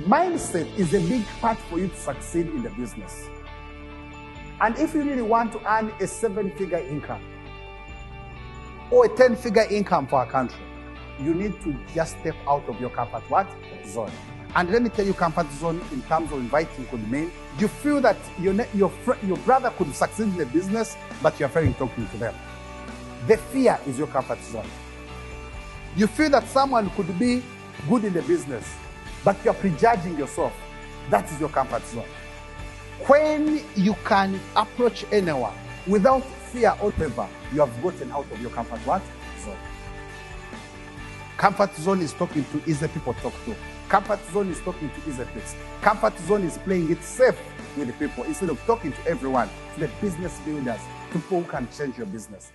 Mindset is a big part for you to succeed in the business. And if you really want to earn a seven figure income or a 10 figure income for a country, you need to just step out of your comfort what? zone. And let me tell you, comfort zone in terms of inviting could mean you feel that your, your, your brother could succeed in the business, but you're afraid talking to them. The fear is your comfort zone. You feel that someone could be good in the business, but you're prejudging yourself. That is your comfort zone. When you can approach anyone without fear or favor, you have gotten out of your comfort what? zone. Comfort zone is talking to easy people talk to. Comfort zone is talking to easy place. Comfort zone is playing it safe with the people instead of talking to everyone, to the business builders, people who can change your business.